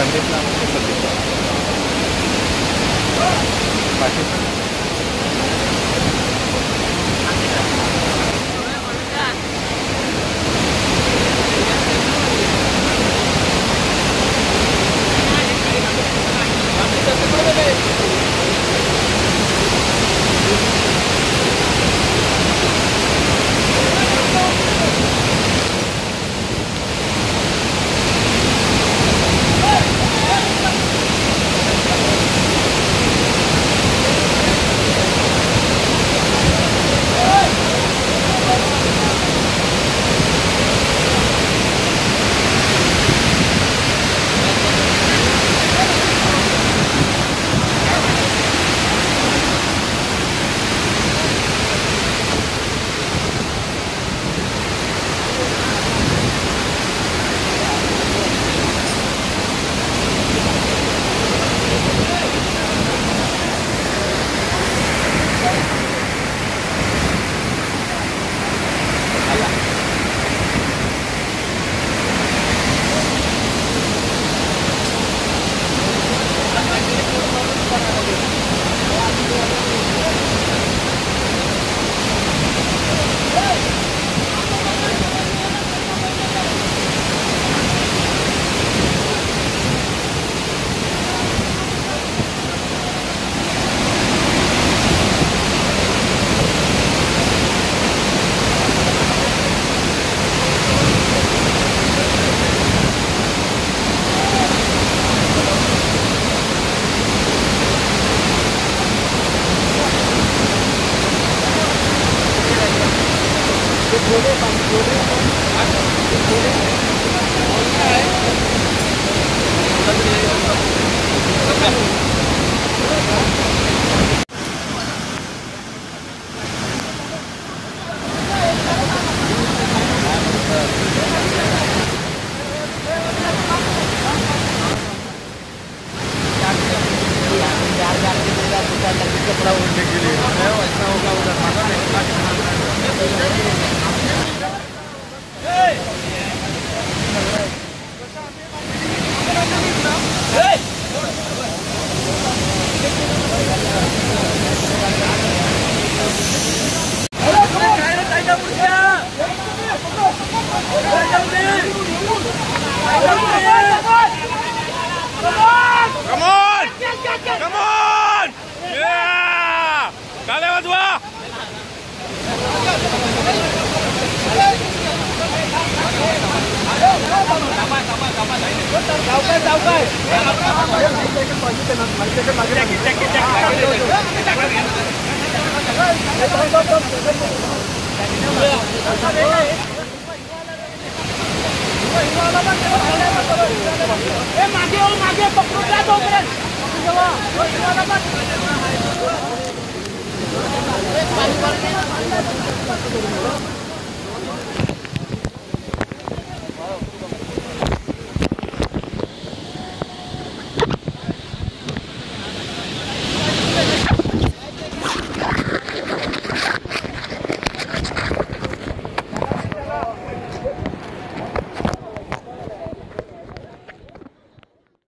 संदेश पाकिस्तान कपड़ा उड़ने के लिए ऐसा होगा उधर Come on! Come on! मागे मागे पकडून जा तो